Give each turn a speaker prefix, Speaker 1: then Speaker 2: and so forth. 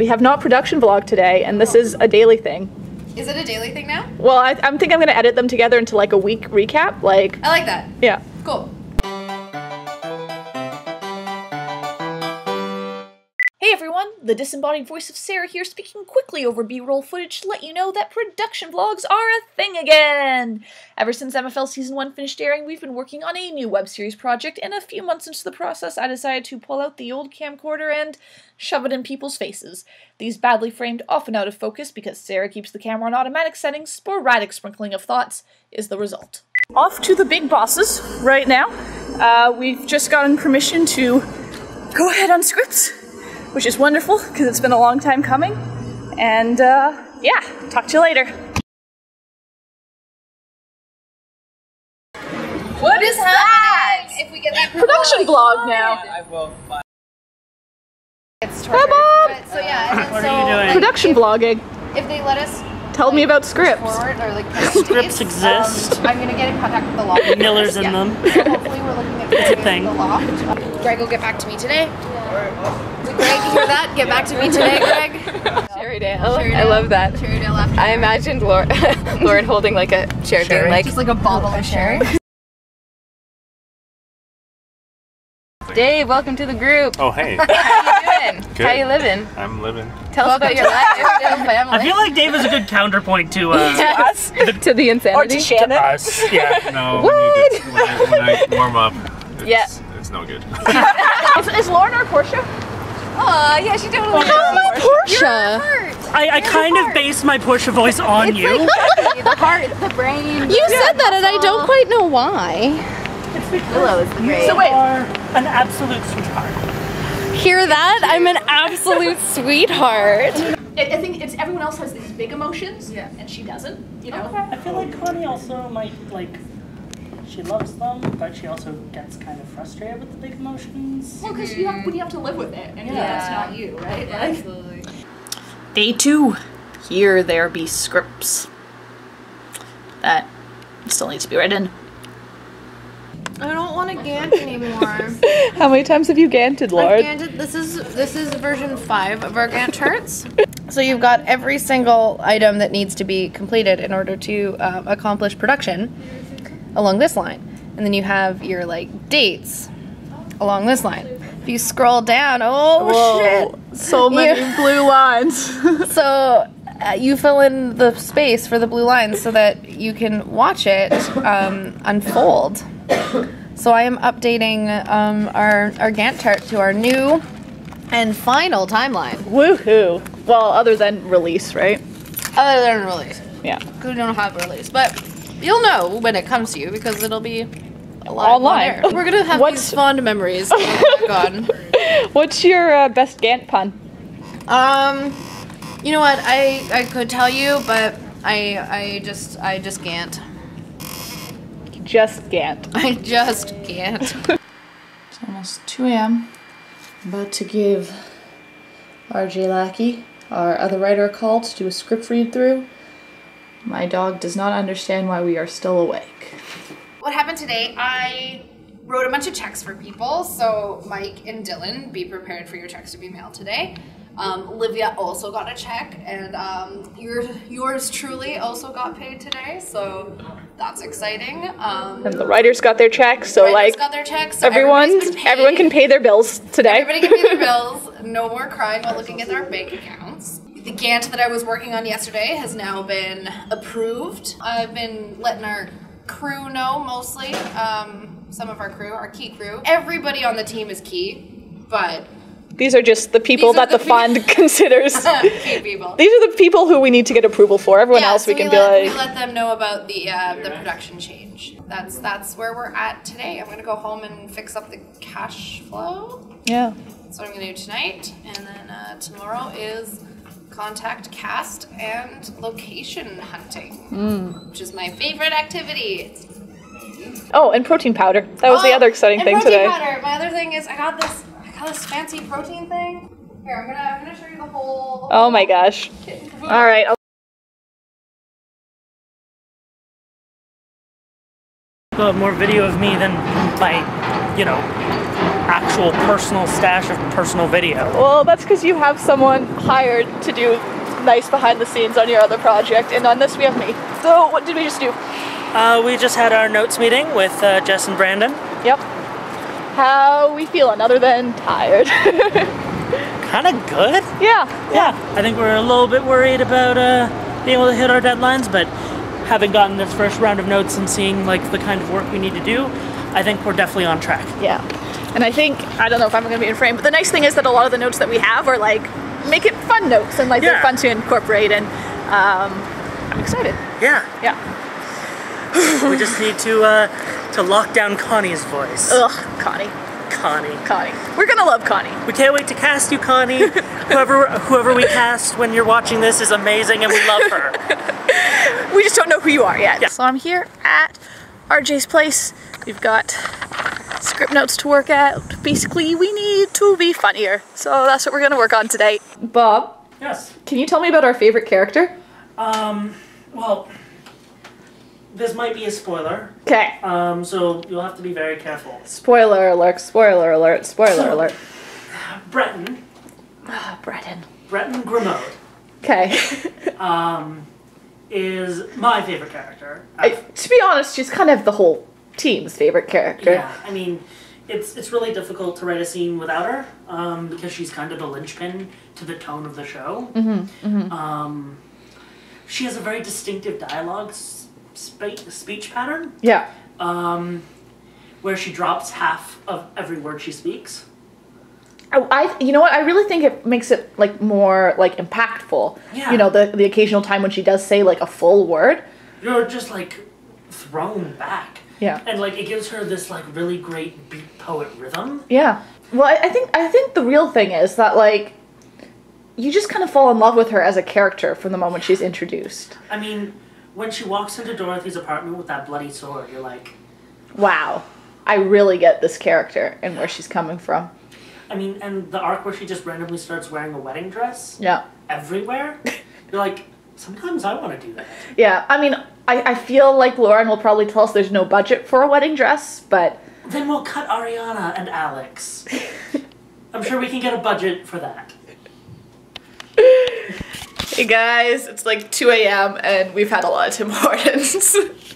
Speaker 1: We have not production vlog today, and this is a daily thing.
Speaker 2: Is it a daily thing now?
Speaker 1: Well, I, I'm think I'm gonna edit them together into like a week recap. Like,
Speaker 2: I like that.
Speaker 1: yeah.
Speaker 2: Cool.
Speaker 1: The disembodied voice of Sarah here speaking quickly over B-roll footage to let you know that production vlogs are a thing again! Ever since MFL Season 1 finished airing, we've been working on a new web series project, and a few months into the process, I decided to pull out the old camcorder and shove it in people's faces. These badly framed, often out of focus because Sarah keeps the camera on automatic settings, sporadic sprinkling of thoughts is the result. Off to the big bosses right now. Uh, we've just gotten permission to go ahead on scripts which is wonderful because it's been a long time coming. And uh, yeah, talk to you later. What is happening?
Speaker 2: If we get that
Speaker 1: Production vlog now.
Speaker 2: It's
Speaker 1: Hi, Bob.
Speaker 2: But, so yeah, and
Speaker 3: What
Speaker 2: so,
Speaker 3: are you doing?
Speaker 2: like,
Speaker 1: Production
Speaker 2: if,
Speaker 1: vlogging.
Speaker 2: If they let us
Speaker 1: Tell me about scripts.
Speaker 2: forward or like
Speaker 3: Scripts
Speaker 2: dates,
Speaker 3: exist.
Speaker 2: Um, I'm gonna get in contact with the law.
Speaker 3: Miller's in
Speaker 2: Yeah.
Speaker 3: them.
Speaker 2: So hopefully we're looking at
Speaker 3: It's a thing.
Speaker 2: to the law. Greg will get back to me today. Greg, you hear that? Get back to me today, Greg.
Speaker 4: Cherrydale.
Speaker 2: Cherrydale.
Speaker 4: I love that.
Speaker 2: Cherrydale after.
Speaker 4: I imagined Lauren, Lauren holding like a chair being like,
Speaker 2: just like a bottle of sherry.
Speaker 4: Dave, welcome to the group.
Speaker 5: Oh, hey,
Speaker 4: How you doing?
Speaker 5: Good.
Speaker 4: How you living?
Speaker 5: I'm living.
Speaker 4: Tell us about your life.
Speaker 3: I feel like Dave is a good counterpoint to uh,
Speaker 4: to the insanity.
Speaker 1: Shannon.
Speaker 5: Us, yeah. No, when, you get, when, I, when I warm up, it's,
Speaker 4: Yeah.
Speaker 5: it's no good.
Speaker 1: Is, is Lauren our Portia?
Speaker 2: Aw, yeah, she totally is.
Speaker 4: Portia.
Speaker 3: I, I kind of base my Portia voice on you.
Speaker 2: the heart, the brain.
Speaker 4: You said that, and I don't quite know why.
Speaker 2: Willow is the brain.
Speaker 1: So wait,
Speaker 3: are an absolute sweetheart.
Speaker 4: Hear that? I'm an absolute sweetheart.
Speaker 1: I, I think it's everyone else has these big emotions,
Speaker 2: Yeah.
Speaker 1: and she doesn't. You know.
Speaker 3: I feel like Connie also might like. She loves them, but she also gets kind of frustrated with the big emotions.
Speaker 1: Well, because you have when you have to live with it, and
Speaker 2: Yeah.
Speaker 1: that's not you, right?
Speaker 2: Yeah,
Speaker 1: Like-
Speaker 2: absolutely.
Speaker 1: Day two. Here there be scripts. That still needs to be written.
Speaker 2: I don't want to gant anymore.
Speaker 1: How many times have you ganted,
Speaker 2: I've
Speaker 1: Lord?
Speaker 2: Ganted, this is this is version five of our Gantt charts. so you've got every single item that needs to be completed in order to uh, accomplish production along this line, and then you have your like dates along this line. If you scroll down, oh shit!
Speaker 1: So many
Speaker 2: You-
Speaker 1: blue lines.
Speaker 2: So uh, you fill in the space for the blue lines so that you can watch it um, unfold. So I am updating um, our, our Gantt chart to our new and final timeline.
Speaker 1: Woohoo. Well, other than release, right?
Speaker 2: Other than release.
Speaker 1: Yeah.
Speaker 2: Because we don't have a release. But you'll know when it comes to you because it'll be alive
Speaker 1: Online.
Speaker 2: on. We're going to have
Speaker 1: What's-
Speaker 2: these fond memories. to look back on.
Speaker 1: What's your uh, best Gantt pun?
Speaker 2: Um, you know what? I I could tell you, but I I just I just can't.
Speaker 1: Just Gantt.
Speaker 2: I just can't.
Speaker 1: It's almost 2 a.m. I'm about to give RJ Lackie, our other writer, a call to do a script read through. My dog does not understand why we are still awake.
Speaker 2: what happened today? I wrote a bunch of checks for people. So Mike and Dylan, be prepared for your checks to be mailed today. Um, Livia also got a check, and um, yours, yours truly also got paid today. So that's exciting. Um,
Speaker 1: And the writers got their checks, so
Speaker 2: writers
Speaker 1: like
Speaker 2: got their checks. So
Speaker 1: everyone,
Speaker 2: everybody's been paid.
Speaker 1: everyone can pay their bills today.
Speaker 2: Everybody can pay their bills. No more crying while looking at their bank accounts. The Gantt that I was working on yesterday has now been approved. I've been letting our crew know mostly. Um, some of our crew, our key crew. Everybody on the team is key, but
Speaker 1: These are just the people that the,
Speaker 2: the
Speaker 1: fund considers.
Speaker 2: key people.
Speaker 1: These are the people who we need to get approval for. Everyone
Speaker 2: Yeah,
Speaker 1: else
Speaker 2: so
Speaker 1: we can
Speaker 2: let,
Speaker 1: be
Speaker 2: we
Speaker 1: like,
Speaker 2: let them know about the uh, the production change. That's that's where we're at today. I'm gonna go home and fix up the cash flow.
Speaker 1: yeah.
Speaker 2: That's what I'm gonna do tonight, and then uh, tomorrow is contact cast and location hunting, hmm. which is my favorite activity.
Speaker 1: Oh, and protein powder. That was the
Speaker 2: Oh,
Speaker 1: other exciting
Speaker 2: and
Speaker 1: thing
Speaker 2: protein
Speaker 1: today.
Speaker 2: Powder. My other thing is I got this I got this fancy protein thing. Here, I'm gonna I'm gonna show you the whole. the
Speaker 1: Oh
Speaker 2: whole
Speaker 1: my gosh.
Speaker 2: kit.
Speaker 1: All right. I'll-
Speaker 3: more video of me than my, you know, actual personal stash of personal video.
Speaker 1: Well, that's because you have someone hired to do nice behind the scenes on your other project, and on this we have me. So, what did we just do?
Speaker 3: Uh, we just had our notes meeting with uh, Jess and Brandon.
Speaker 1: Yep. How we feeling other than tired?
Speaker 3: Kind of good.
Speaker 1: yeah.
Speaker 3: Yeah, I think we're a little bit worried about uh, being able to hit our deadlines, but having gotten this first round of notes and seeing like the kind of work we need to do, I think we're definitely on track.
Speaker 1: Yeah. And I think I don't know if I'm going to be in frame, but the nice thing is that a lot of the notes that we have are like make it fun notes and like they're fun to incorporate and um, I'm excited.
Speaker 3: Yeah,
Speaker 1: Yeah.
Speaker 3: we just need to uh, to lock down Connie's voice.
Speaker 1: Ugh, Connie.
Speaker 3: Connie.
Speaker 1: Connie. We're gonna love Connie.
Speaker 3: We can't wait to cast you, Connie. whoever whoever we cast when you're watching this is amazing, and we love her.
Speaker 1: We just don't know who you are yet.
Speaker 3: Yeah.
Speaker 1: So I'm here at RJ's place. We've got script notes to work at. Basically, we need to be funnier. So that's what we're gonna work on today. Bob,
Speaker 3: Yes.
Speaker 1: can you tell me about our favorite character?
Speaker 3: Um. Well, this might be a spoiler.
Speaker 1: Okay.
Speaker 3: Um. So you'll have to be very careful.
Speaker 1: Spoiler alert, spoiler alert, spoiler alert.
Speaker 3: Breton.
Speaker 1: Ah, Breton.
Speaker 3: Breton Grimaud.
Speaker 1: Okay.
Speaker 3: Um. Is my favorite character.
Speaker 1: I, to be honest, she's kind of the whole team's favorite character.
Speaker 3: Yeah, I mean, it's it's really difficult to write a scene without her um, because she's kind of the linchpin to the tone of the show. Mm-hmm, Um, she has a very distinctive dialogue spe- speech pattern
Speaker 1: Yeah.
Speaker 3: um, where she drops half of every word she speaks.
Speaker 1: I, I, you know what? I really think it makes it like more like impactful.
Speaker 3: Yeah.
Speaker 1: You know, the the occasional time when she does say like a full word.
Speaker 3: You're just like thrown back.
Speaker 1: Yeah.
Speaker 3: And like it gives her this like really great beat poet rhythm.
Speaker 1: Yeah. Well, I, I think I think the real thing is that like you just kind of fall in love with her as a character from the moment she's introduced.
Speaker 3: I mean, when she walks into Dorothy's apartment with that bloody sword, you're like,
Speaker 1: Wow. I really get this character and where she's coming from.
Speaker 3: I mean, and the arc where she just randomly starts wearing a wedding dress
Speaker 1: Yeah.
Speaker 3: everywhere, you're like, sometimes I want to do that.
Speaker 1: Yeah. I mean, I, I feel like Lauren will probably tell us there's no budget for a wedding dress, but
Speaker 3: Then we'll cut Ariana and Alex. I'm sure we can get a budget for that.
Speaker 1: Hey guys, it's like 2 a.m. and we've had a lot of Tim Hortons.